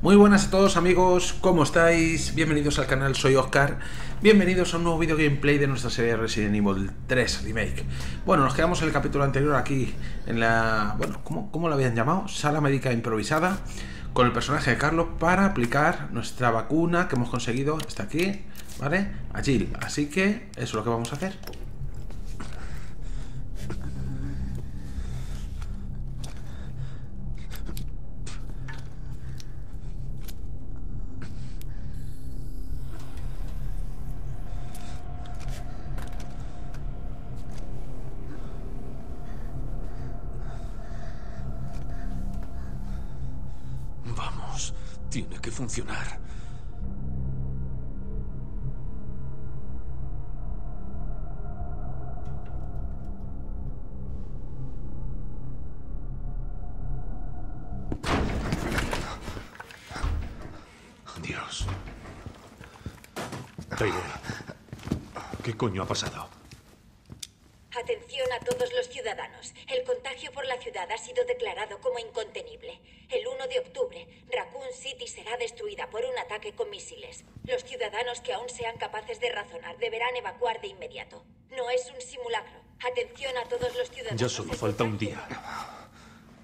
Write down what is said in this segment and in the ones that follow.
Muy buenas a todos amigos, ¿cómo estáis? Bienvenidos al canal, soy Oscar. Bienvenidos a un nuevo video gameplay de nuestra serie Resident Evil 3 Remake. Bueno, nos quedamos en el capítulo anterior aquí en la... Bueno, ¿cómo, cómo lo habían llamado? Sala médica improvisada con el personaje de Carlos para aplicar nuestra vacuna que hemos conseguido hasta aquí, ¿vale? A Jill. Así que eso es lo que vamos a hacer. Vamos, tiene que funcionar. Dios. Taylor, ¿qué coño ha pasado? Atención a todos los ciudadanos. El contagio por la ciudad ha sido declarado como incontenible. El 1 de octubre, Raccoon City será destruida por un ataque con misiles. Los ciudadanos que aún sean capaces de razonar deberán evacuar de inmediato. No es un simulacro. Atención a todos los ciudadanos. Ya solo falta un día.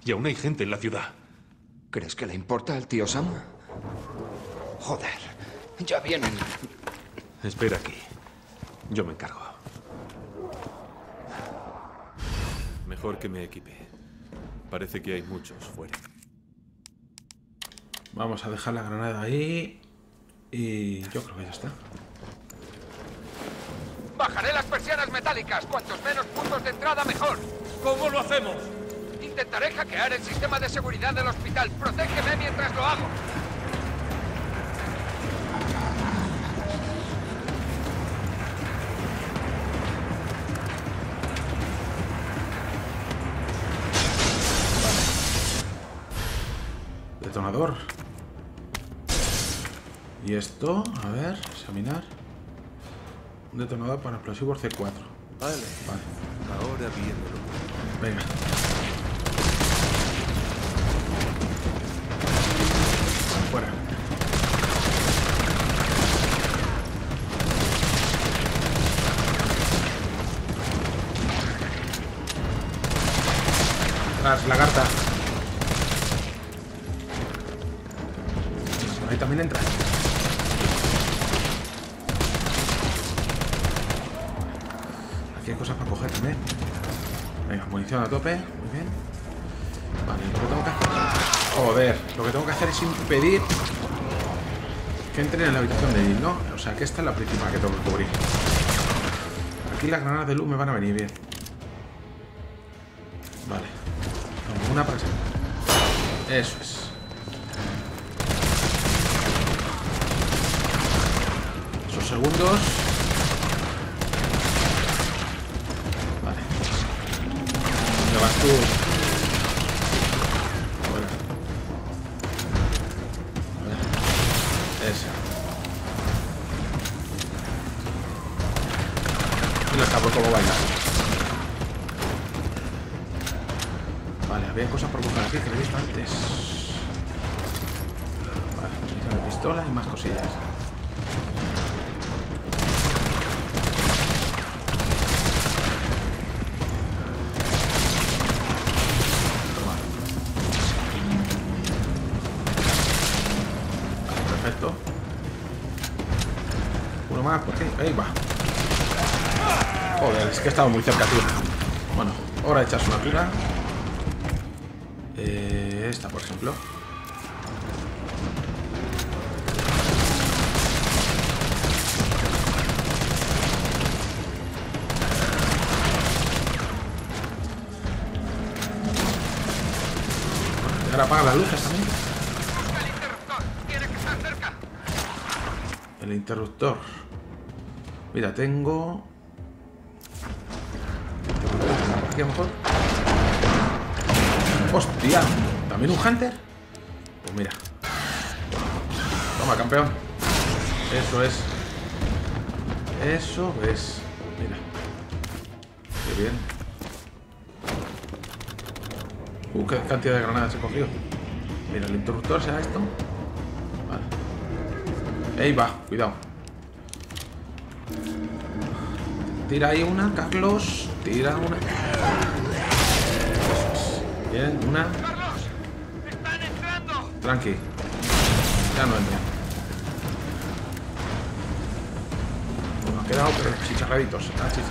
Y aún hay gente en la ciudad. ¿Crees que le importa al tío Sam? Joder, ya vienen. Espera aquí. Yo me encargo. Mejor que me equipe. Parece que hay muchos fuera. Vamos a dejar la granada ahí y yo creo que ya está. Bajaré las persianas metálicas. Cuantos menos puntos de entrada, mejor. ¿Cómo lo hacemos? Intentaré hackear el sistema de seguridad del hospital. Protégeme mientras lo hago. Detonador. Y esto, a ver, examinar. Un detonador para explosivos C4. Vale, Vale, ahora viéndolo. venga. Fuera. Tras, lagarta. También entra. Aquí hay cosas para coger también. Venga, munición a tope. Muy bien. Vale, lo que tengo que hacer... Joder, lo que tengo que hacer es impedir que entren en la habitación de Jill, ¿no? O sea, que esta es la principal que tengo que cubrir. Aquí las granadas de luz me van a venir bien. Vale. Una para Eso es. Segundos. Estado muy cerca, tío. Bueno, hora de echarse una cura. Eh, esta, por ejemplo. Ahora apaga las luces también. El interruptor. Mira, tengo... Aquí a lo mejor. ¡Hostia! ¿También un Hunter? Pues mira. Toma, campeón. Eso es. Eso es. Mira. Qué bien. Uh, qué cantidad de granadas he cogido. Mira, el interruptor será esto. Ahí va, cuidado. Tira ahí una, Carlos. Tira una. Bien, una. ¡Carlos! ¡Están entrando! Tranqui. Ya no entra. Bueno, ha quedado pero chicharraditos. Ah, chicha.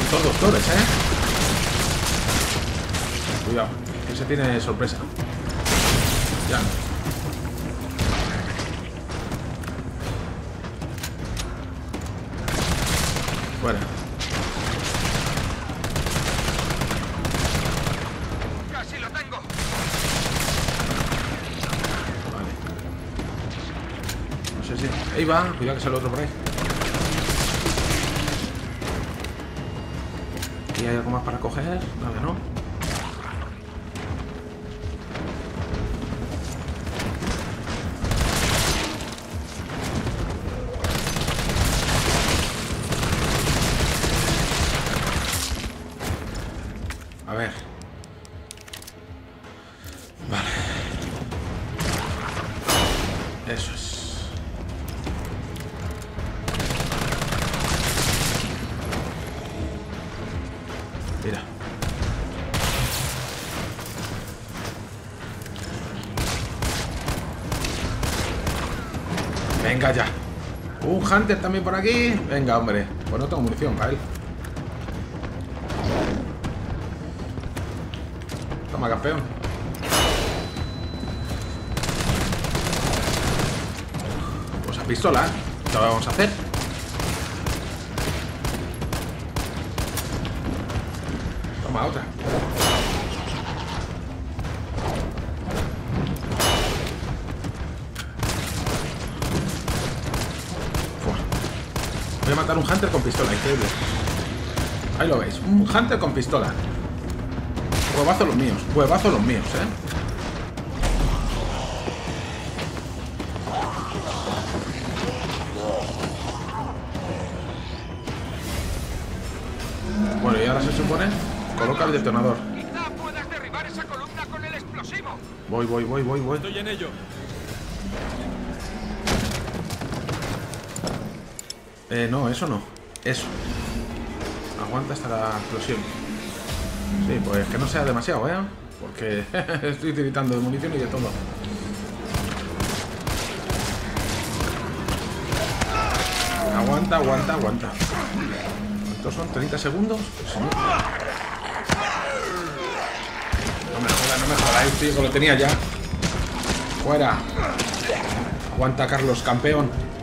Y Todos doctores, ¿eh? Cuidado, que se tiene sorpresa. Va, cuidado que sale otro por ahí. ¿Y hay algo más para coger? Nada, ¿no? A ver. Vale. Eso es. Venga ya. Un Hunter también por aquí. Venga, hombre. Pues no tengo munición para. Toma, campeón. Pues a pistola, ¿eh? ¿Qué vamos a hacer? Toma otra. Matar un hunter con pistola, increíble. Ahí lo veis, un hunter con pistola. Huevazo los míos, huevazo los míos, eh. Bueno, y ahora se supone, coloca el detonador. Quizá puedas derribar esa columna con el explosivo. Voy, voy, voy, voy, voy. Estoy en ello. Eh, no, eso no. Eso. Aguanta hasta la explosión. Sí, pues que no sea demasiado, ¿eh? Porque estoy tiritando de munición y de todo. Aguanta, aguanta, aguanta. ¿Cuántos son? ¿30 segundos? Pues no. Me jodas, no me jodas, tío, que lo tenía ya. Fuera. Aguanta, Carlos, campeón.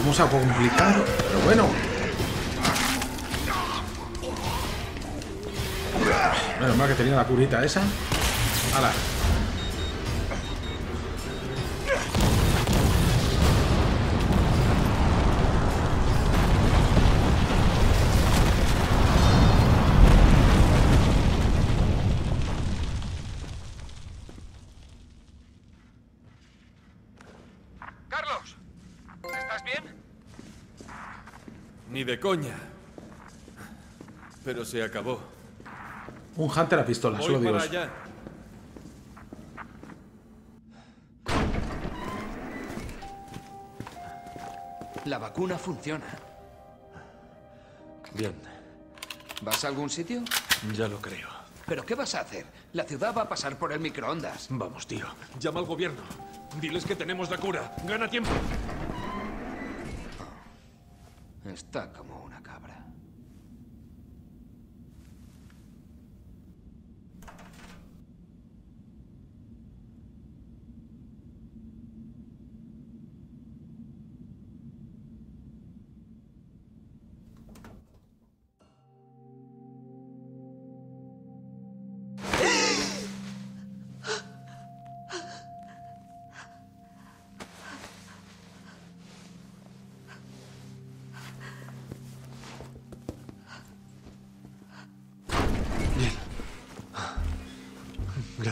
Vamos a complicado, pero bueno. Menos mal que tenía la curita esa. ¡Hala! Coña. Pero se acabó. Un hunter a pistola, Voy solo digo para eso. allá. La vacuna funciona. Bien, ¿Vas a algún sitio? ya lo creo. ¿Pero qué vas a hacer? La ciudad va a pasar por el microondas. Vamos, tío. Llama al gobierno. Diles que tenemos la cura. Gana tiempo. Está como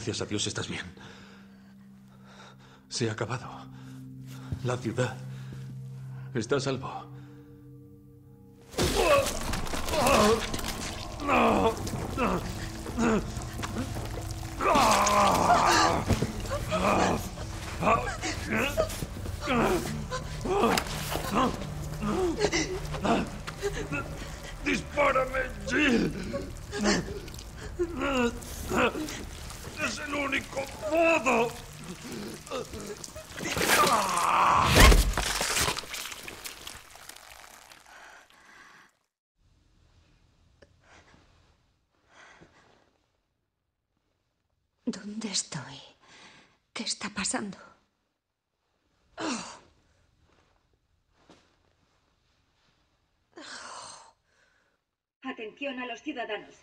Gracias a Dios estás bien. Se ha acabado. La ciudad está a salvo. ¡Dispárame, Jill! ¡Es el único modo! ¿Dónde estoy? ¿Qué está pasando? Atención a los ciudadanos.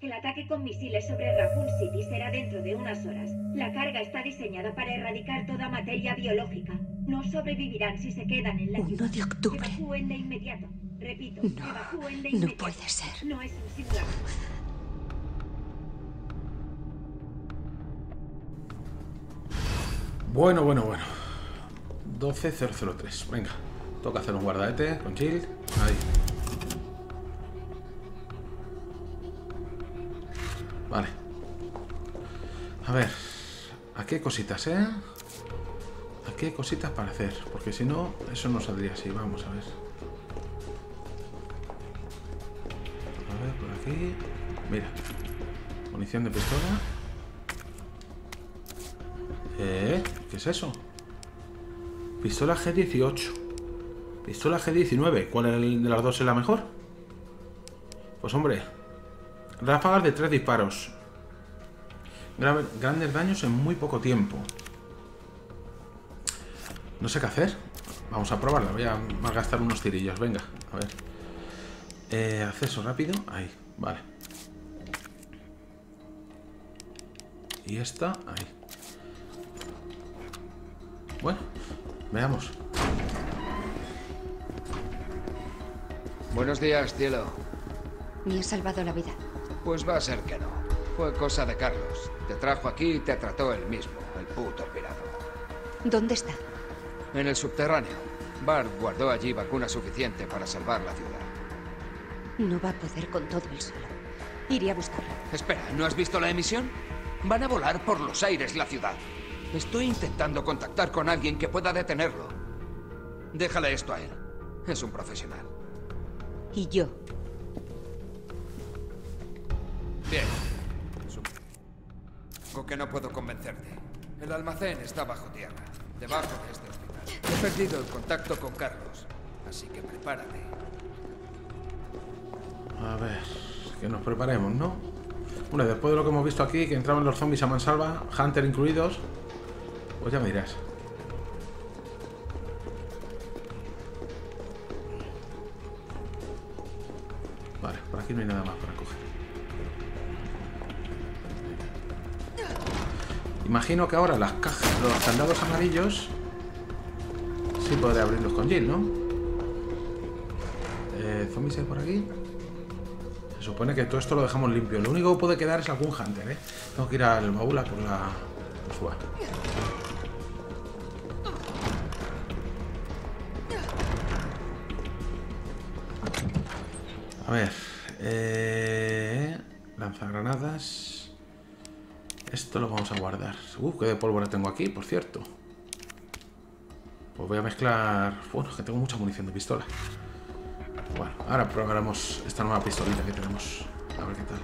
El ataque con misiles sobre Raccoon City será dentro de unas horas. La carga está diseñada para erradicar toda materia biológica. No sobrevivirán si se quedan en la 1 ciudad. de octubre. Evacúen de inmediato. Repito, No, evacúen de no inmediato. puede ser. No es un simulacro. Bueno, bueno, bueno. 12003. Venga. Toca hacer un guardaete con Jill. Ahí. Vale. A ver. Aquí hay cositas, ¿eh? Aquí hay cositas para hacer. Porque si no, eso no saldría así. Vamos a ver. A ver, por aquí. Mira. Munición de pistola. ¿Eh? ¿Qué es eso? Pistola G18. Pistola G19. ¿Cuál de las dos es la mejor? Pues hombre. Ráfagas de tres disparos. Gra- grandes daños en muy poco tiempo. No sé qué hacer. Vamos a probarla. Voy a gastar unos tirillos. Venga, a ver. Eh, acceso rápido. Ahí, vale. Y esta, ahí. Bueno, veamos. Buenos días, cielo. Me ha salvado la vida. Pues va a ser que no. Fue cosa de Carlos. Te trajo aquí y te trató él mismo, el puto pirado. ¿Dónde está? En el subterráneo. Bart guardó allí vacuna suficiente para salvar la ciudad. No va a poder con todo el solo. Iré a buscarlo. Espera, ¿no has visto la emisión? Van a volar por los aires la ciudad. Estoy intentando contactar con alguien que pueda detenerlo. Déjale esto a él. Es un profesional. Y yo. Que no puedo convencerte. El almacén está bajo tierra, debajo de este hospital. He perdido el contacto con Carlos, así que prepárate. A ver, que nos preparemos, ¿no? Bueno, después de lo que hemos visto aquí, que entraban los zombies a mansalva, Hunter incluidos, pues ya me dirás. Imagino que ahora las cajas, los candados amarillos, sí podré abrirlos con Jill, ¿no? Eh, zombies hay por aquí. Se supone que todo esto lo dejamos limpio. Lo único que puede quedar es algún hunter, ¿eh? Tengo que ir al baúl a por la... por su- A ver... vamos a guardar. Uh, qué de pólvora tengo aquí, por cierto. Pues voy a mezclar... Bueno, es que tengo mucha munición de pistola. Bueno, ahora probaremos esta nueva pistolita que tenemos. A ver qué tal.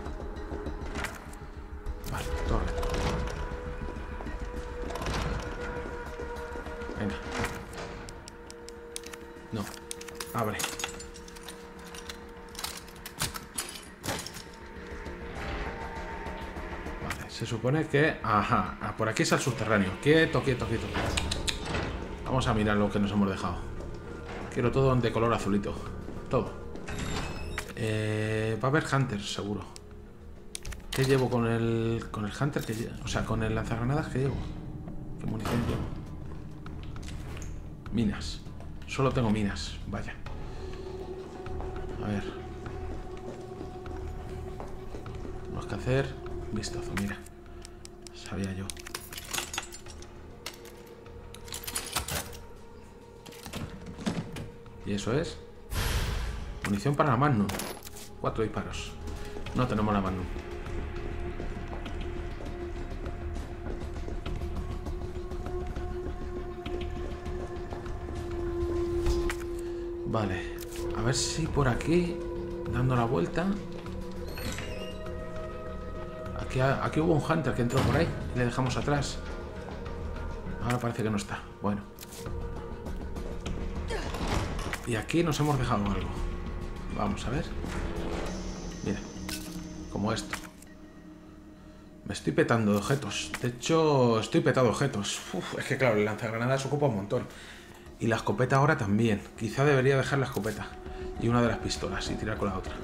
Vale, torre. Venga. No. Abre. Se supone que... Ajá, ah, por aquí es el subterráneo. Quieto, quieto, quieto. Vamos a mirar lo que nos hemos dejado. Quiero todo de color azulito. Todo. Eh, va a haber hunters, seguro. ¿Qué llevo con el, con el hunter? O sea, con el lanzagranadas que llevo. ¿Qué munición llevo? Minas. Solo tengo minas. Vaya. A ver. Tenemos que hacer vistazo, mira. Sabía yo. Y eso es. Munición para la Magnum. Cuatro disparos. No tenemos la mano. Vale. A ver si por aquí, dando la vuelta... Aquí, hubo un Hunter que entró por ahí y le dejamos atrás. Ahora parece que no está. Bueno. Y aquí nos hemos dejado algo. Vamos a ver. Mira. Como esto. Me estoy petando de objetos. De hecho, estoy petado de objetos. Es que claro, el lanzagranadas ocupa un montón. Y la escopeta ahora también. Quizá debería dejar la escopeta. Y una de las pistolas y tirar con la otra.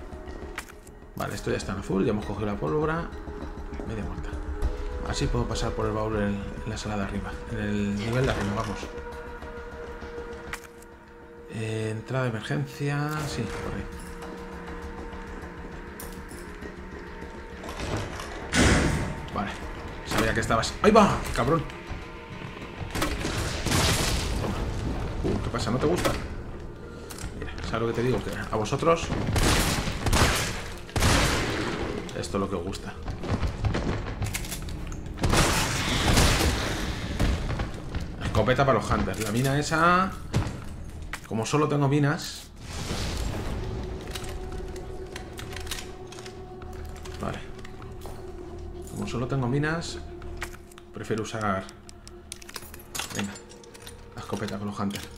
Vale, esto ya está en azul. Ya hemos cogido la pólvora. Media muerta. Así puedo pasar por el baúl en, en la sala de arriba. En el nivel de arriba, vamos. Eh, entrada de emergencia. Sí, por ahí. Vale. Sabía que estabas. ¡Ahí va! ¡Cabrón! Toma. Uh, ¿Qué pasa? ¿No te gusta? Mira, ¿sabes lo que te digo? Que a vosotros. Esto es lo que os gusta. Escopeta para los hunters. La mina esa. Como solo tengo minas. Vale. Como solo tengo minas. Prefiero usar. Venga. La escopeta con los hunters.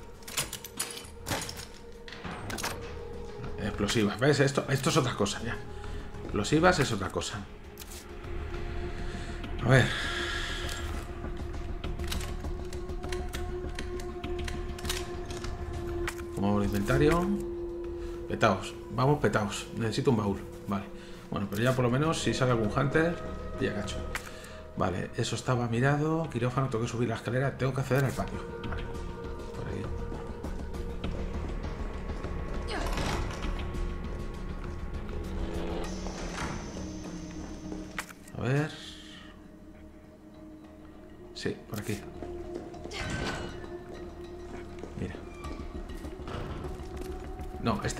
Explosivas. ¿Ves? Esto, esto es otra cosa ya. Explosivas es otra cosa. A ver. Inventario. Petaos. Vamos petaos. Necesito un baúl. Vale. Bueno, pero ya por lo menos si sale algún hunter, ya cacho. Vale, eso estaba mirado. Quirófano, tengo que subir la escalera. Tengo que acceder al patio. Vale.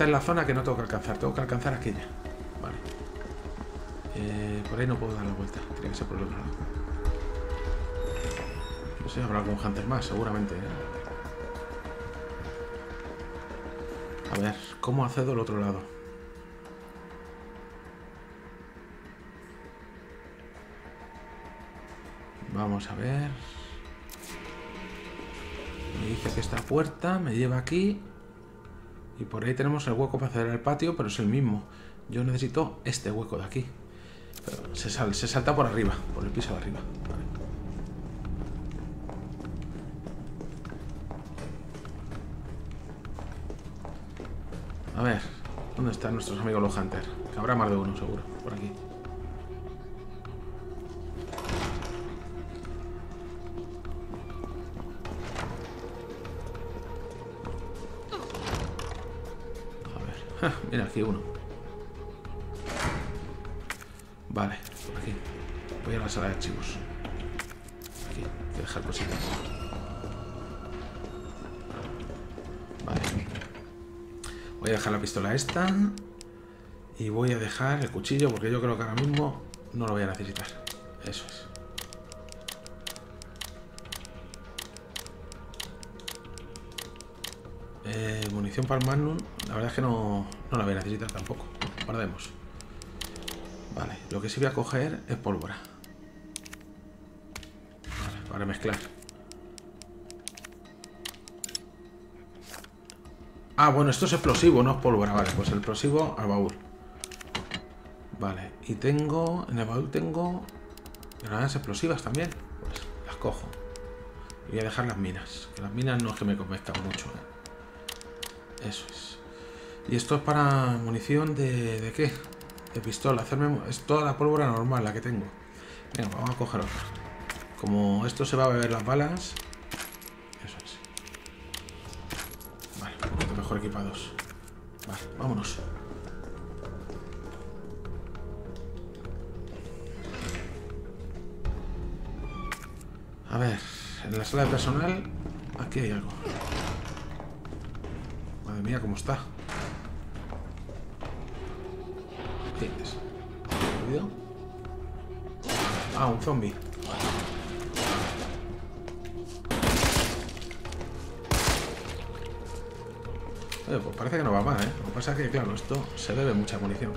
La zona que no tengo que alcanzar. Tengo que alcanzar aquella. Vale. Eh, por ahí no puedo dar la vuelta. Tiene que ser por el otro lado. No sé, habrá algún hunter más, seguramente. ¿eh? A ver, ¿cómo accedo al otro lado? Vamos a ver. Me dice que esta puerta me lleva aquí. Y por ahí tenemos el hueco para acceder al patio, pero es el mismo. Yo necesito este hueco de aquí. Se, sal- se salta por arriba, por el piso de arriba. A ver, ¿dónde están nuestros amigos los Hunter? Que habrá más de uno, seguro, por aquí. Mira, aquí uno. Vale, por aquí. Voy a la sala de archivos. Aquí, hay que dejar cositas. Vale. Voy a dejar la pistola esta. Y voy a dejar el cuchillo porque yo creo que ahora mismo no lo voy a necesitar. Eso es. Eh, munición para el Magnum, la verdad es que no, no la voy a necesitar tampoco. Guardemos. Vale, lo que sí voy a coger es pólvora. Vale, para mezclar. Ah, bueno, esto es explosivo, no es pólvora. Vale, pues el explosivo al baúl. Vale, y tengo... En el baúl tengo... Granadas explosivas también. Pues las cojo. Y voy a dejar las minas. Que las minas no es que me convenzcan mucho. ¿eh? Eso es. Y esto es para munición de... ¿De qué? De pistola. Hacerme... Es toda la pólvora normal la que tengo. Venga, vamos a coger otra. Como esto se va a beber las balas... Eso es. Vale, un poquito mejor equipados. Vale, vámonos. A ver, en la sala de personal, aquí hay algo. Madre mía, cómo está. Ah, un zombie. Oye, pues parece que no va mal, ¿eh? Lo que pasa es que, claro, esto se bebe mucha munición.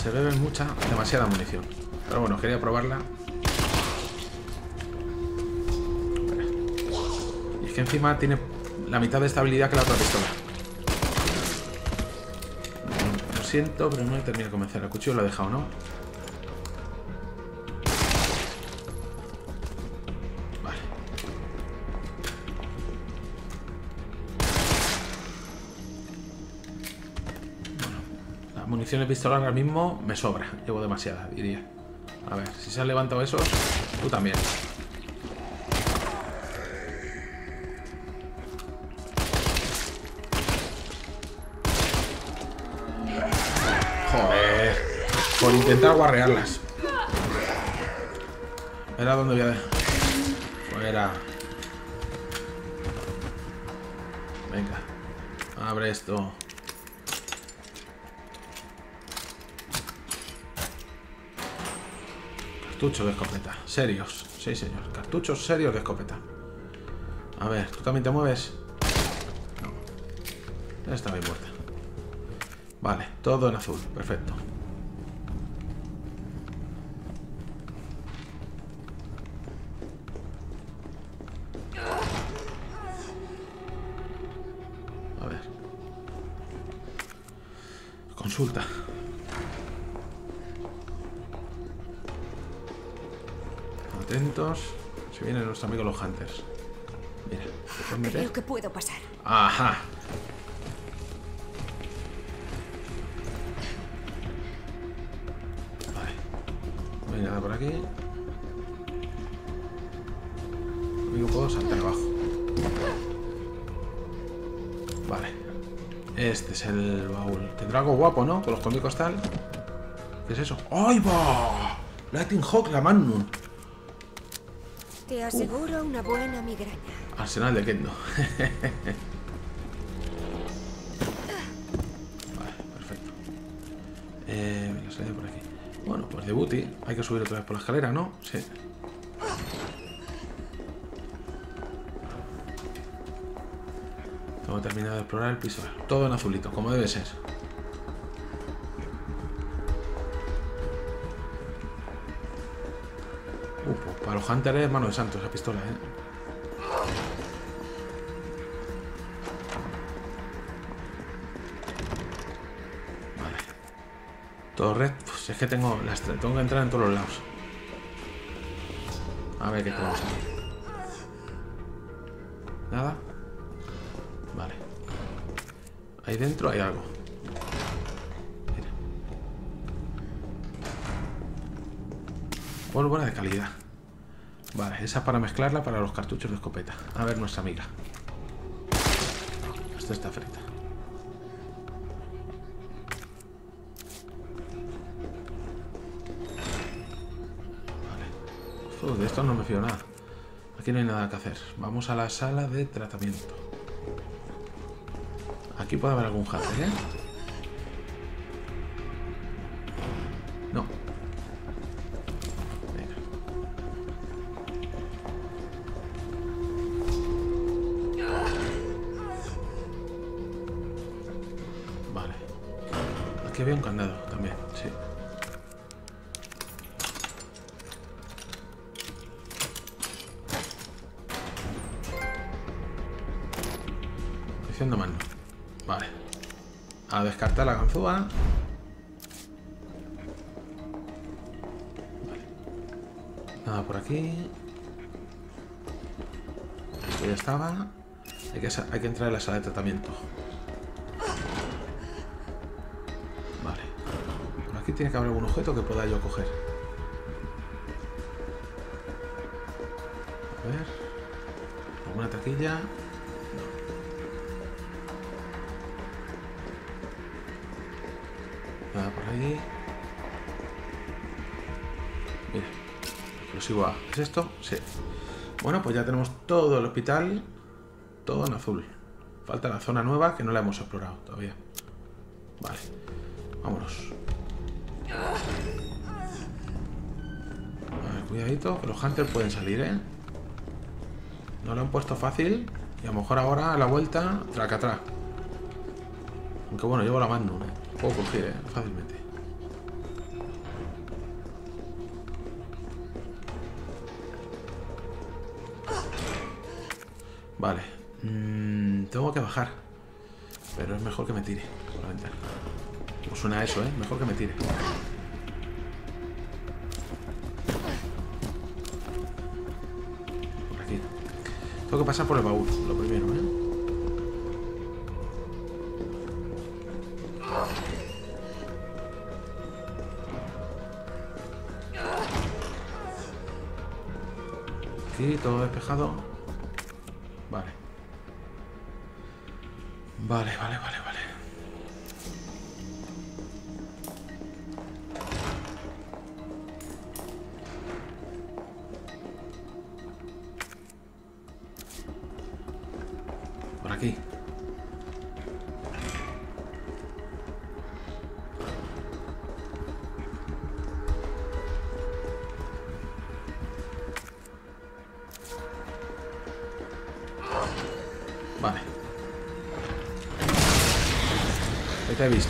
Se bebe mucha, demasiada munición. Pero bueno, quería probarla. Y es que encima tiene la mitad de estabilidad que la otra pistola. Siento, pero no me termina de convencer. El cuchillo lo he dejado, ¿no? Vale. Bueno, la munición de pistola ahora mismo me sobra. Llevo demasiada, diría. A ver, si se han levantado esos, tú también. Intentar guarrearlas. Era donde voy a... Fuera. Venga. Abre esto. Cartucho de escopeta. Serios. Sí, señor. Cartuchos serios de escopeta. A ver, ¿tú también te mueves? No. Está bien muerta. Vale, todo en azul. Perfecto. Nuestros amigos los Hunters. Mira, ¿te meter? Creo que puedo pasar. Ajá. Vale. No hay nada por aquí. Amigo, puedo saltar abajo. Vale. Este es el baúl. Tendrá algo guapo, ¿no? Con los cómicos tal. ¿Qué es eso? ¡Ay, va! Lightning Hawk, la Magnum. Te aseguro una buena migraña. Arsenal de Kendo. vale, perfecto. Eh, la salida por aquí. Bueno, pues de booty. Hay que subir otra vez por la escalera, ¿no? Sí. Tengo terminado de explorar el piso. Todo en azulito, como debe ser. Los hunters es mano de santo esa pistola, ¿eh? Vale. Todo red. Pues es que tengo las tengo que entrar en todos los lados. A ver qué aquí. Nada. Vale. Ahí dentro hay algo. Pólvora de calidad. Vale, esa para mezclarla para los cartuchos de escopeta. A ver nuestra amiga. Esta está frita. Vale. Uf, de esto no me fío nada. Aquí no hay nada que hacer. Vamos a la sala de tratamiento. Aquí puede haber algún hacker, ¿eh? Vale. A descartar la ganzúa. Vale. Nada por aquí. Esto ya estaba. Hay que, hay que entrar en la sala de tratamiento. Vale. Por aquí tiene que haber algún objeto que pueda yo coger. A ver. ¿Alguna taquilla? Ahí. Mira. A. ¿Es esto? Sí. Bueno, pues ya tenemos todo el hospital. Todo en azul. Falta la zona nueva que no la hemos explorado todavía. Vale. Vámonos. A ver, cuidadito, los hunters pueden salir, ¿eh? No lo han puesto fácil. Y a lo mejor ahora a la vuelta, traca atrás. Aunque bueno, llevo la mano, ¿eh? Puedo coger, ¿eh? Fácilmente. Vale. Mm, tengo que bajar. Pero es mejor que me tire por suena eso, ¿eh? Mejor que me tire. Por aquí. Tengo que pasar por el baúl, lo primero, ¿eh? Aquí todo despejado. Vale, vale, vale,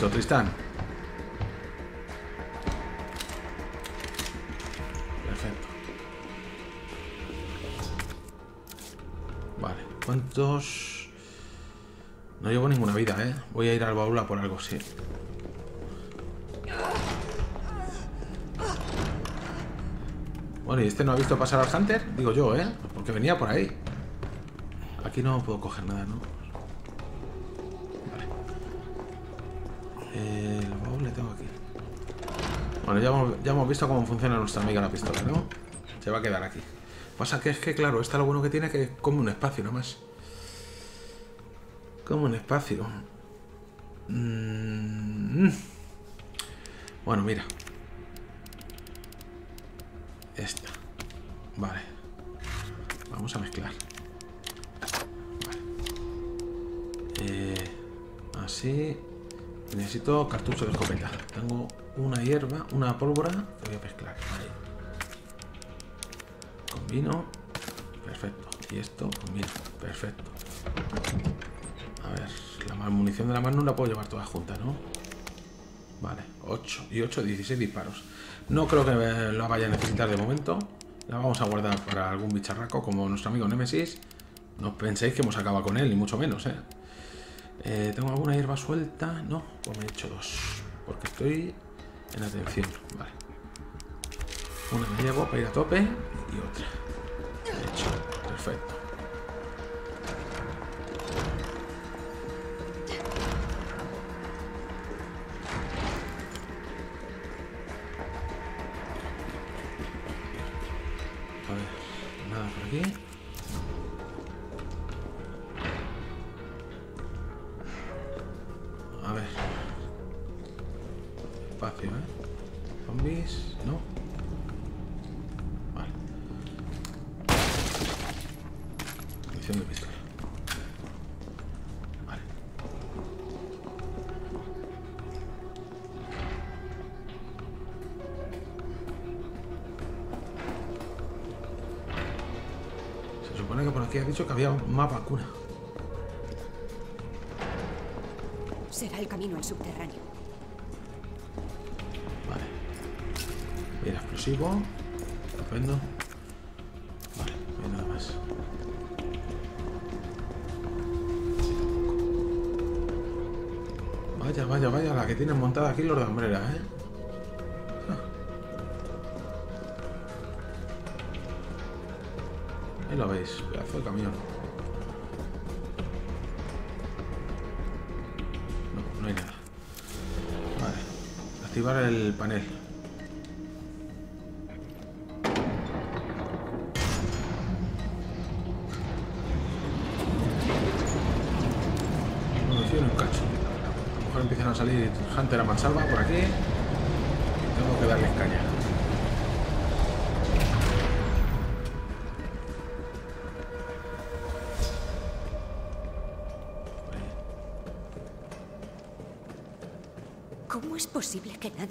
¿Qué te he visto, Tristán? Perfecto. Vale. ¿Cuántos...? No llevo ninguna vida, ¿eh? Voy a ir al baúl a por algo, sí. Bueno, ¿y este no ha visto pasar al Hunter? Digo yo, ¿eh? Porque venía por ahí. Aquí no puedo coger nada, ¿no? El baúl le tengo aquí. Bueno, ya hemos, ya hemos visto cómo funciona nuestra amiga la pistola, ¿no? Se va a quedar aquí. Pasa que es que, claro, esta lo bueno que tiene es que come un espacio nomás. Come un espacio. Mm. Bueno, mira. Esta. Vale. Vamos a mezclar. Eh, así. Necesito cartucho de escopeta. Tengo una hierba, una pólvora voy a mezclar. Ahí. Combino. Perfecto. Y esto combino. Perfecto. A ver, la munición de la mano no la puedo llevar toda junta, ¿no? Vale, 8 y 8, 16 disparos. No creo que la vaya a necesitar de momento. La vamos a guardar para algún bicharraco como nuestro amigo Nemesis. No penséis que hemos acabado con él, ni mucho menos, ¿eh? Eh, ¿Tengo alguna hierba suelta? No, pues me he hecho dos. Porque estoy en atención. Vale. Una me llevo para ir a tope y otra. Perfecto. Dicho que había más vacuna. Será el camino al subterráneo. Vale. Mira, explosivo. Estupendo. Vale, no hay nada más. Vaya, vaya, vaya, la que tienen montada aquí los de Umbrella, ¿eh? Veis, pedazo de camión. No, no hay nada. Vale. Activar el panel. Munición un cacho. A lo mejor empiezan a salir Hunter a mansalva por aquí. Tengo que darles caña.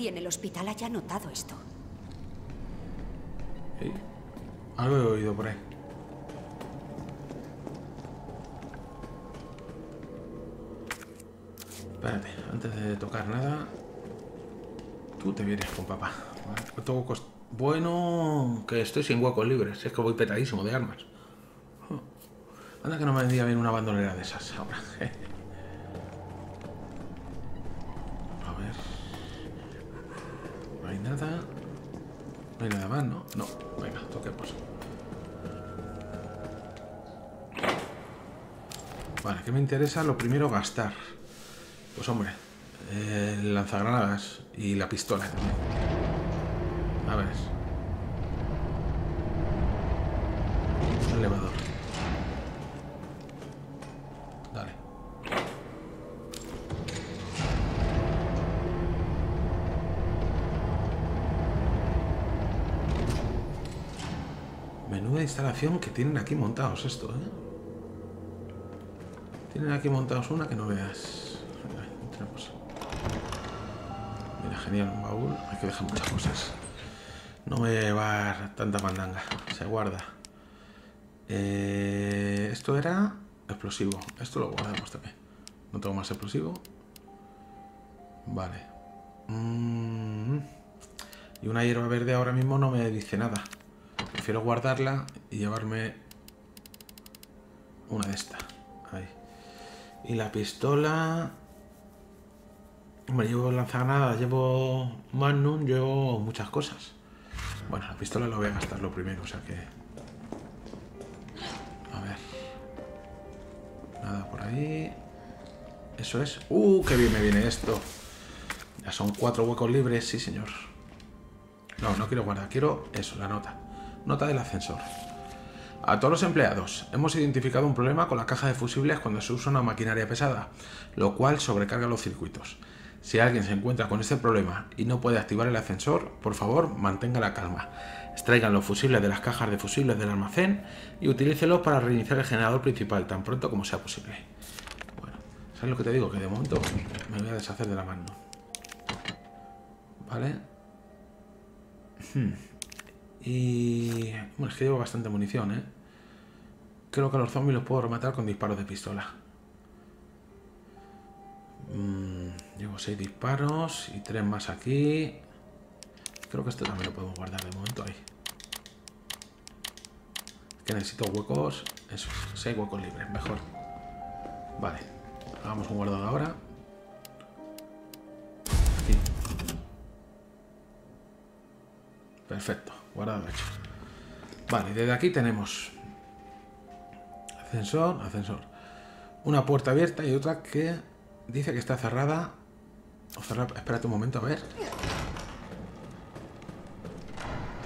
En el hospital haya notado esto? Sí. Algo he oído por ahí. Espérate, antes de tocar nada, tú te vienes con papá. Bueno, que estoy sin huecos libres. Es que voy petadísimo de armas. Anda que no me vendría bien una bandolera de esas ahora ver. No hay nada. No hay nada más, ¿no? No. Venga, toquemos. Vale, ¿qué me interesa? Lo primero, gastar. Pues hombre, lanzagranadas y la pistola también. A ver. Un elevador. Dale. Instalación que tienen aquí montados esto, ¿eh? Tienen aquí montados una que no veas. Entremos. Mira, genial, un baúl. Hay que dejar muchas cosas. No me voy a llevar tanta mandanga. Se guarda. Eh, esto era explosivo. Esto lo guardamos también. No tengo más explosivo. Vale. Mm. Y una hierba verde ahora mismo no me dice nada. Prefiero guardarla y llevarme una de estas. Ahí. Y la pistola... Hombre, llevo lanzagranadas, llevo Magnum, llevo muchas cosas. Bueno, la pistola la voy a gastar lo primero, o sea que... A ver. Nada por ahí. Eso es. ¡Uh, qué bien me viene esto! Ya son cuatro huecos libres, sí señor. No, no quiero guardar, quiero eso, la nota. Nota del ascensor. A todos los empleados, hemos identificado un problema con la caja de fusibles cuando se usa una maquinaria pesada, lo cual sobrecarga los circuitos. Si alguien se encuentra con este problema y no puede activar el ascensor, por favor mantenga la calma. Extraigan los fusibles de las cajas de fusibles del almacén y utilícelos para reiniciar el generador principal tan pronto como sea posible. Bueno, ¿sabes lo que te digo? Que de momento me voy a deshacer de la mano. ¿Vale? Hmm. Y... Bueno, es que llevo bastante munición, ¿eh? Creo que a los zombies los puedo rematar con disparos de pistola. Mm, llevo 6 disparos y 3 más aquí. Creo que esto también lo podemos guardar de momento ahí. Es que necesito huecos. Eso, 6 huecos libres, mejor. Vale, hagamos un guardado ahora. Aquí. Perfecto, guardado hecho. Vale, desde aquí tenemos ascensor, ascensor. Una puerta abierta y otra que dice que está cerrada. O cerrada. Espérate un momento, a ver.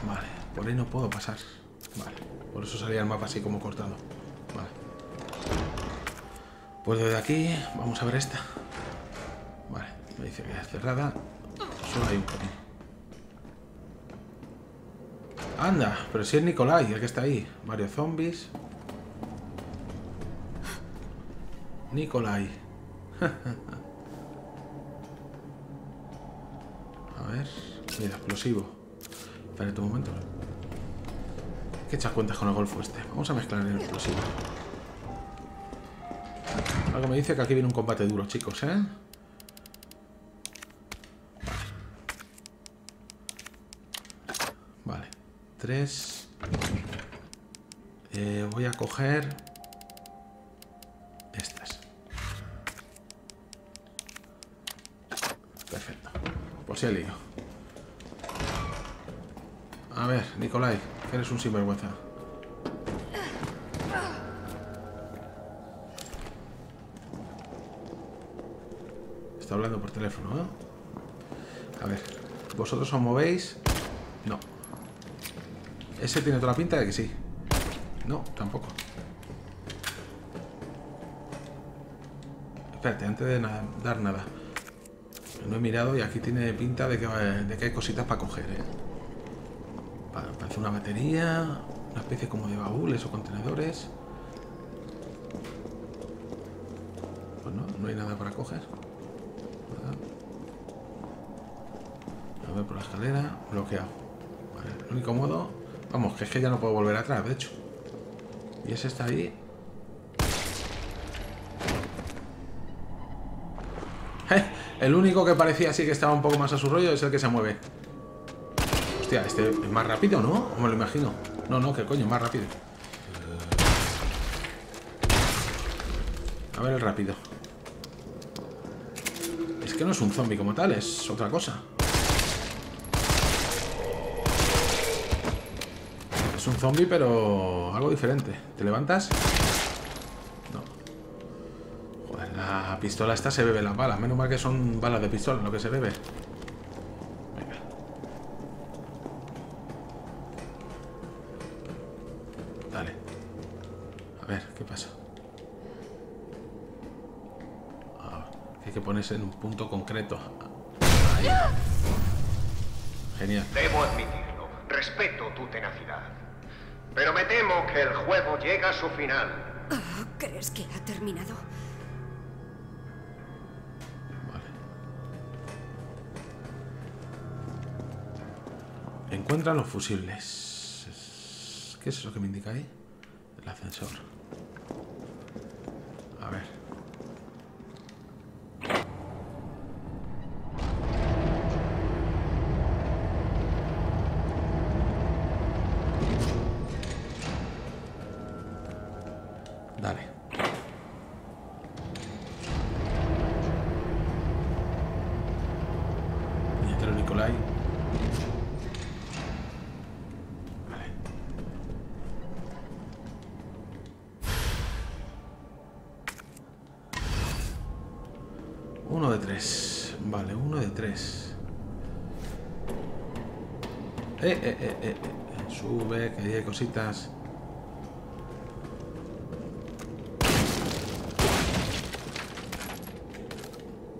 Vale, por ahí no puedo pasar. Vale, por eso salía el mapa así como cortado. Vale. Pues desde aquí vamos a ver esta. Vale, me dice que es cerrada. Solo hay un camino. Anda, pero si es Nicolai, el que está ahí. Varios zombies. Nicolai. A ver. Mira, explosivo. Espérate un momento. Hay que echar cuentas con el golfo este. Vamos a mezclar el explosivo. Algo me dice que aquí viene un combate duro, chicos, ¿eh? 3. Eh, voy a coger estas. Perfecto. Por si hay lío. A ver, Nicolai, que eres un sinvergüenza. Está hablando por teléfono, ¿eh? A ver, ¿vosotros os movéis? No. Ese tiene toda la pinta de que sí. No, tampoco. Espérate, antes de dar nada. No he mirado y aquí tiene pinta de que, de que hay cositas para coger, ¿eh? Pa- Parece una batería, una especie como de baúles o contenedores. Pues no, no hay nada para coger. Nada. Sube por la escalera, bloqueado. Vale, el único modo... Vamos, que es que ya no puedo volver atrás, de hecho. Y ese está ahí. Eh, El único que parecía así que estaba un poco más a su rollo es el que se mueve. Hostia, este es más rápido, ¿no? O me lo imagino. No, no, que coño, más rápido. A ver el rápido. Es que no es un zombie como tal, es otra cosa. Es un zombie, pero algo diferente. ¿Te levantas? No. Joder, la pistola esta se bebe las balas. Menos mal que son balas de pistola lo que se bebe. Venga. Dale. A ver, ¿qué pasa? Ah, hay que ponerse en un punto concreto. Ahí. Genial. Debo admitirlo, respeto tu tenacidad. Pero me temo que el juego llega a su final. Ah, ¿Crees que ha terminado? Vale. Encuentra los fusibles. Es- ¿Qué es eso que me indica ahí? El ascensor. A ver.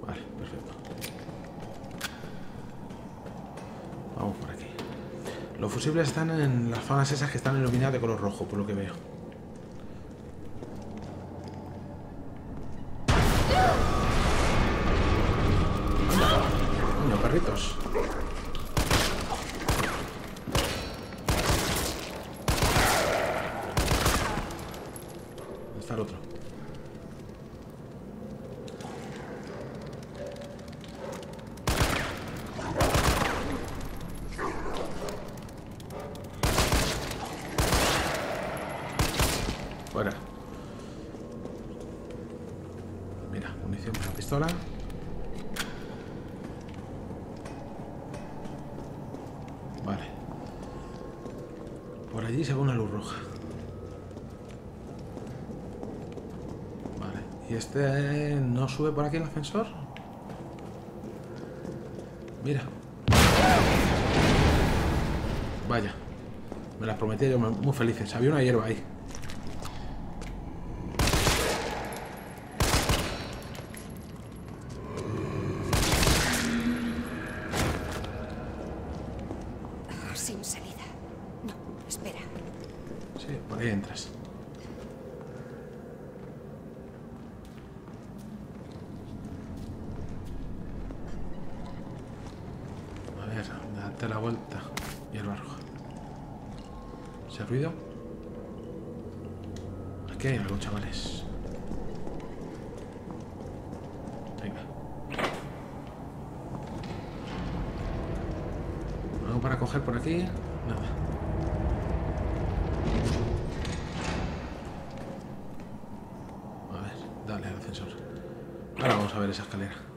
Vale, perfecto. Vamos por aquí. Los fusibles están en las zonas esas que están iluminadas de color rojo, por lo que veo. Anda, coño, perritos. ¿Dónde está el otro? Fuera. Mira, munición para la pistola. Vale. Por allí se ve una luz roja. Vale. ¿Y este no sube por aquí el ascensor? Mira. Vaya. Me las prometí yo muy felices. Había una hierba ahí. Sin salida. No, espera. Sí, por ahí entras. A date la vuelta. Hierba roja. ¿Ese ruido? Aquí hay algo, chavales. Venga. ¿Algo para coger por aquí? Nada. A ver, dale al ascensor. Ahora vamos a ver esa escalera.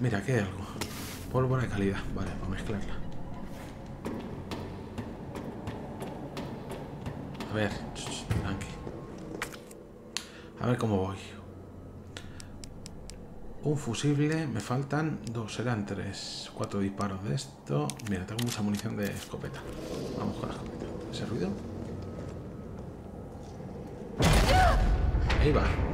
Mira, aquí hay algo. Pólvora de calidad. Vale, para mezclarla. A ver, tranqui. A ver cómo voy. Un fusible, me faltan dos, serán tres. Cuatro disparos de esto. Mira, tengo mucha munición de escopeta. Vamos con la escopeta. ¿Ese ruido? Ahí va.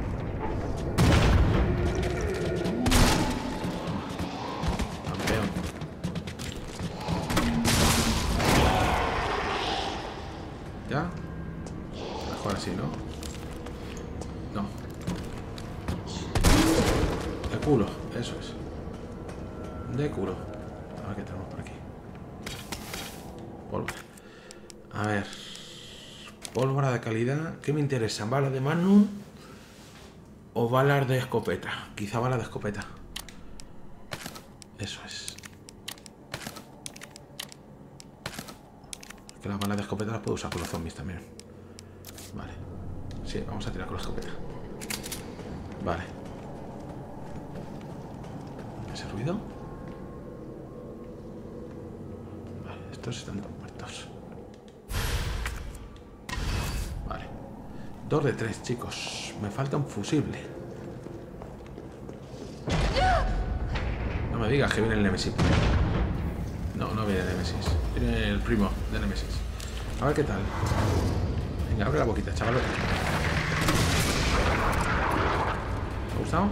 De culo. A ver qué tenemos por aquí. Pólvora. A ver. Pólvora de calidad. ¿Qué me interesa? ¿Bala de Magnum? ¿O balas de escopeta? Quizá bala de escopeta. Eso es. Que las balas de escopeta las puedo usar con los zombies también. Vale. Sí, vamos a tirar con la escopeta. Vale. ¿Ese ruido? Están todos muertos. Vale. Dos de tres, chicos. Me falta un fusible. No me digas que viene el Nemesis. No, no viene el Nemesis. Viene el primo de Nemesis. A ver qué tal. Venga, abre la boquita, chaval. ¿Te ha gustado?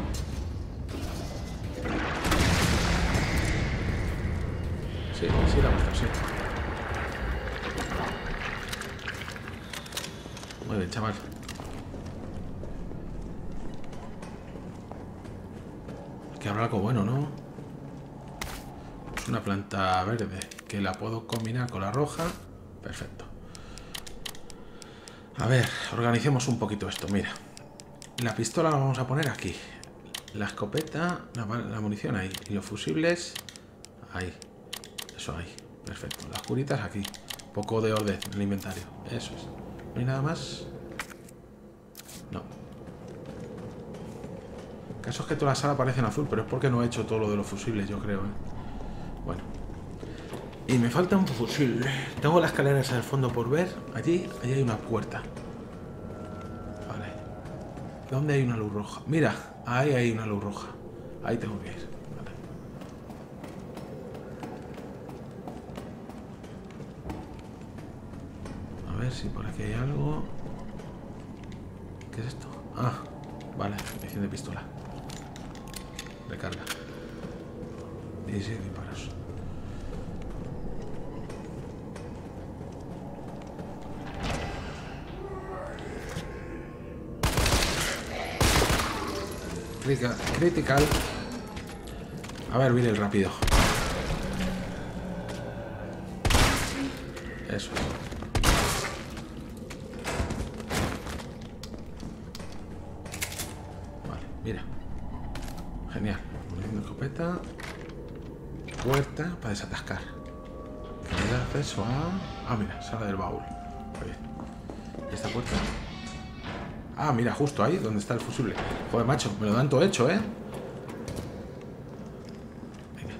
Chaval. Que habrá algo bueno, ¿no? Pues una planta verde que la puedo combinar con la roja. Perfecto. A ver, organicemos un poquito esto. Mira, la pistola la vamos a poner aquí. La escopeta, la, la munición ahí. Y los fusibles ahí. Eso ahí. Perfecto. Las curitas aquí. Poco de orden en el inventario. Eso es. ¿No hay nada más? No. El caso es que toda la sala parece en azul, pero es porque no he hecho todo lo de los fusibles, yo creo. ¿eh? Bueno. Y me falta un fusible. Tengo las escaleras al fondo por ver. Allí, allí hay una puerta. Vale. ¿Dónde hay una luz roja? Mira, ahí hay una luz roja. Ahí tengo que ir. Vale. A ver si por aquí hay algo. ¿Qué es esto? Ah, vale, munición de pistola. Recarga. 16 disparos. Critica- Critical. A ver, viene el rápido. Ah, mira, sala del baúl. ¿Y esta puerta? Ah, mira, justo ahí donde está el fusible. Joder, macho, me lo dan todo hecho, ¿eh? Venga.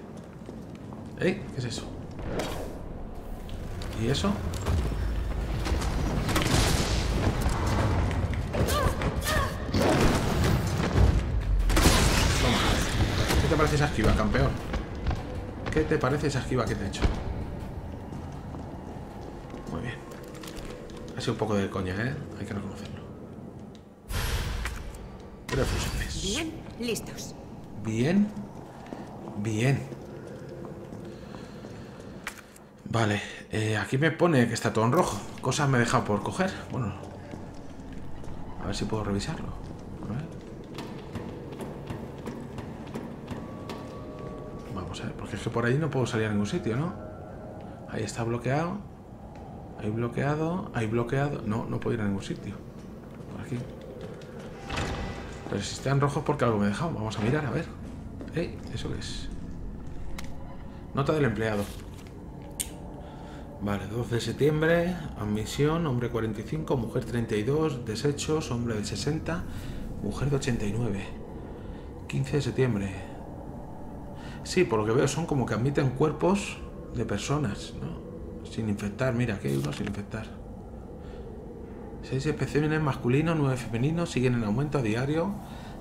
¿Eh? ¿Qué es eso? ¿Y eso? Toma. ¿Qué te parece esa esquiva, campeón? ¿Qué te parece esa esquiva que te he hecho? Muy bien. Ha sido un poco de coña, ¿eh? Hay que reconocerlo. Tres fusibles. Bien, listos. Bien. Bien. Vale, eh, aquí me pone que está todo en rojo. Cosas me he dejado por coger. Bueno. A ver si puedo revisarlo. A ver. Vamos a ver, porque es que por ahí no puedo salir a ningún sitio, ¿no? Ahí está bloqueado. Ahí bloqueado. Ahí bloqueado. No, no puedo ir a ningún sitio. Por aquí. Pero si está en rojo es porque algo me he dejado. Vamos a mirar, a ver. Ey, ¿eso qué es? Nota del empleado. Vale, 12 de septiembre, admisión, hombre 45, mujer 32, desechos, hombre de 60, mujer de 89. 15 de septiembre. Sí, por lo que veo son como que admiten cuerpos de personas, ¿no? Sin infectar, mira, aquí hay uno sin infectar. 6 especímenes masculinos, 9 femeninos, siguen en aumento a diario.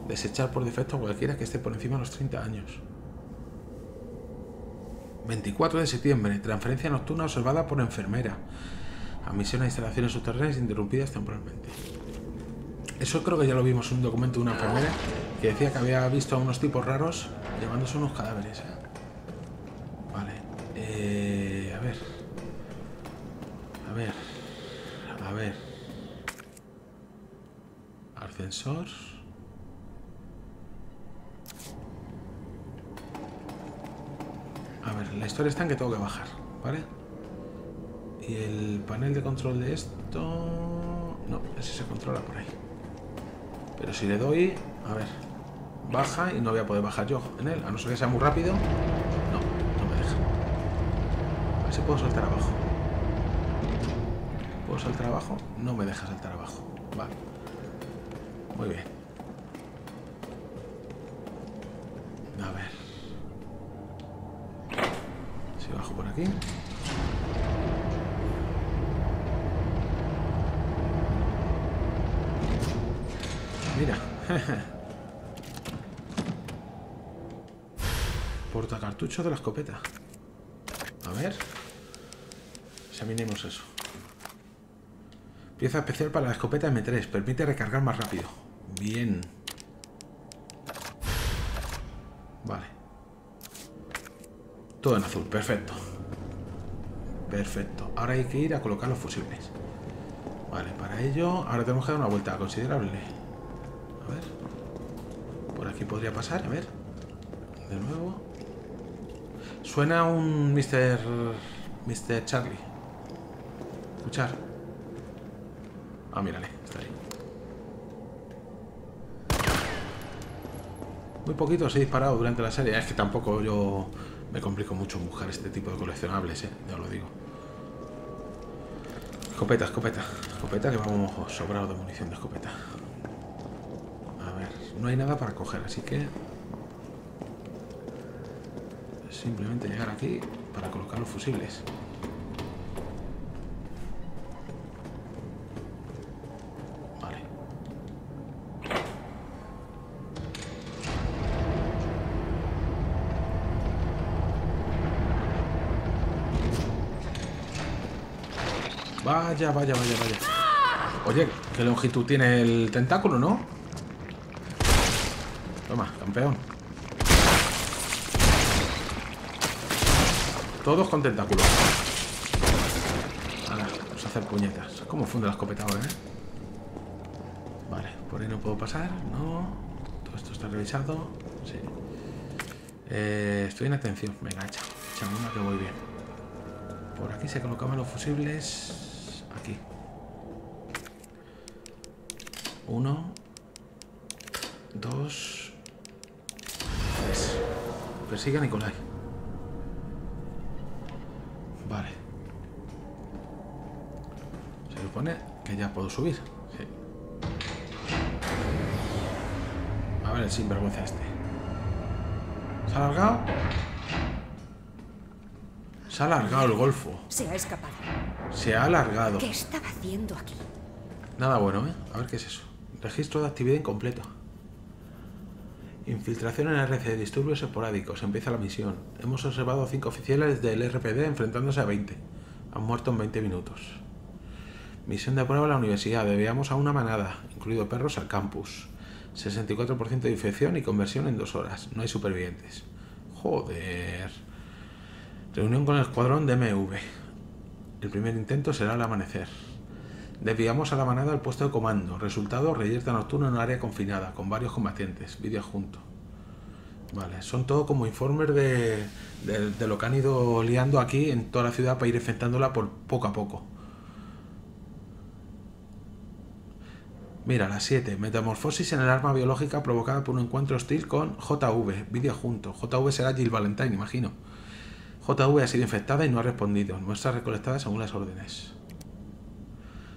Desechar por defecto a cualquiera que esté por encima de los 30 años. 24 de septiembre, transferencia nocturna observada por enfermera. Admisión a instalaciones subterráneas interrumpidas temporalmente. Eso creo que ya lo vimos en un documento de una enfermera que decía que había visto a unos tipos raros llevándose unos cadáveres. ¿eh? Vale. Eh, a ver. A ver. A ver. Ascensor. A ver, la historia está en que tengo que bajar, ¿vale? Y el panel de control de esto... No, ese se controla por ahí. Pero si le doy... A ver. Baja y no voy a poder bajar yo en él. A no ser que sea muy rápido. No, no me deja. A ver si puedo saltar abajo. ¿Puedo saltar abajo? No me deja saltar abajo. Vale. Muy bien. A ver. Si bajo por aquí. Mira. Portacartucho de la escopeta. A ver. Examinemos eso. Pieza especial para la escopeta M3. Permite recargar más rápido. Bien. Vale. Todo en azul. Perfecto. Perfecto. Ahora hay que ir a colocar los fusibles. Vale, para ello... Ahora tenemos que dar una vuelta considerable. A ver. Por aquí podría pasar, a ver. De nuevo. Suena un Mr. Mr. Charlie. Escuchar. Ah, mírale, está ahí. Muy poquito se he disparado durante la serie. Es que tampoco yo me complico mucho buscar este tipo de coleccionables, ¿eh? ya lo digo. Escopeta, escopeta. Escopeta que vamos sobrado de munición de escopeta. A ver, no hay nada para coger, así que... Simplemente llegar aquí para colocar los fusibles. Vale. Vaya, vaya, vaya, vaya. Oye, ¿qué longitud tiene el tentáculo, no? Toma, campeón. Todos con tentáculo. Ahora, vamos a hacer puñetas. ¿Cómo funde la escopeta ahora, eh? Vale, por ahí no puedo pasar. No. Todo esto está revisado. Sí. Eh, estoy en atención. Venga, echa. Echa una que voy bien. Por aquí se colocaban los fusibles. Aquí. Uno. Dos. Tres. Persiga a Nicolai. Vale. Se supone que ya puedo subir. Sí. A ver el sinvergüenza este. ¿Se ha alargado? Se ha alargado el golfo. Se ha escapado. Se ha alargado. ¿Qué estaba haciendo aquí? Nada bueno, ¿eh? A ver qué es eso. Registro de actividad incompleto. Infiltración en RC, disturbios esporádicos. Empieza la misión. Hemos observado a cinco oficiales del RPD enfrentándose a 20. Han muerto en 20 minutos. Misión de prueba a la universidad. Debíamos a una manada, incluido perros, al campus. 64% de infección y conversión en dos horas. No hay supervivientes. Joder. Reunión con el escuadrón de MV. El primer intento será al amanecer. Desviamos a la manada al puesto de comando. Resultado, reyerta nocturno en un área confinada, con varios combatientes. Vídeo adjunto. Vale, son todo como informes de, de, lo que han ido liando aquí en toda la ciudad para ir enfrentándola por poco a poco. Mira, las 7. Metamorfosis en el arma biológica provocada por un encuentro hostil con JV. Vídeo adjunto. JV será Jill Valentine, imagino. JV ha sido infectada y no ha respondido. Muestras recolectadas según las órdenes.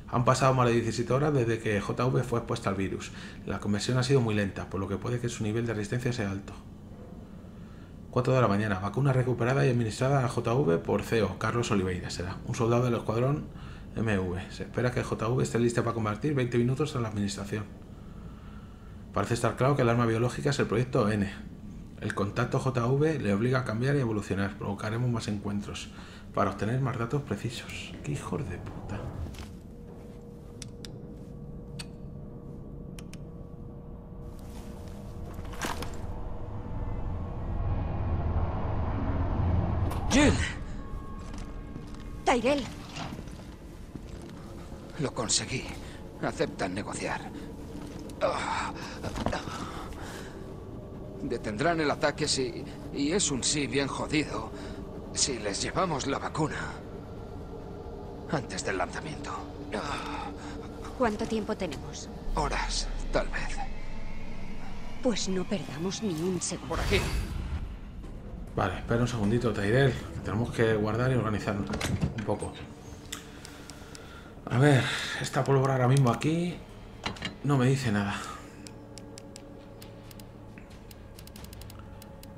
Han pasado más de 17 horas desde que JV fue expuesta al virus. La conversión ha sido muy lenta, por lo que puede que su nivel de resistencia sea alto. 4 de la mañana. Vacuna recuperada y administrada a JV por CEO, Carlos Oliveira. Será un soldado del escuadrón MV. Se espera que JV esté lista para convertir 20 minutos tras la administración. Parece estar claro que el arma biológica es el proyecto N. El contacto JV le obliga a cambiar y evolucionar. Provocaremos más encuentros para obtener más datos precisos. ¡Qué hijos de puta! Jill, Tyrell, lo conseguí. Aceptan negociar. Detendrán el ataque si... Y es un sí bien jodido. Si les llevamos la vacuna. Antes del lanzamiento. ¿cuánto tiempo tenemos? Horas, tal vez. Pues no perdamos ni un segundo. Por aquí. Vale, espera un segundito, que Tenemos que guardar y organizar un poco. A ver, esta pólvora ahora mismo aquí no me dice nada.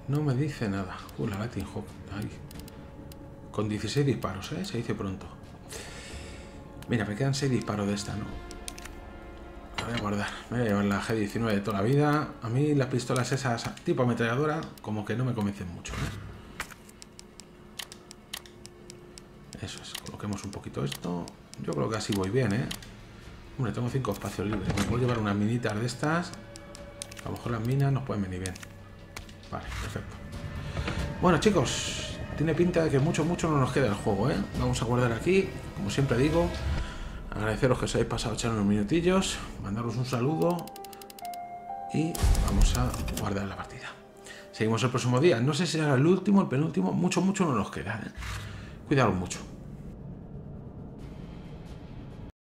No me dice nada. Uh, la Latin Hawk. Ay. Con 16 disparos, ¿eh? Se dice pronto. Mira, me quedan 6 disparos de esta, ¿no? Voy a guardar. Me voy a llevar la G19 de toda la vida. A mí las pistolas esas tipo ametralladora como que no me convencen mucho, ¿eh? Eso es, coloquemos un poquito esto. Yo creo que así voy bien, ¿eh? Hombre, tengo 5 espacios libres. Me puedo llevar unas minitas de estas. A lo mejor las minas nos pueden venir bien. Vale, perfecto. Bueno, chicos, tiene pinta de que mucho, mucho no nos queda el juego, ¿eh? Vamos a guardar aquí, como siempre digo. Agradeceros que os hayáis pasado echar unos minutillos. Mandaros un saludo. Y vamos a guardar la partida. Seguimos el próximo día. No sé si será el último, el penúltimo. Mucho, mucho no nos queda, ¿eh? Cuidaros mucho.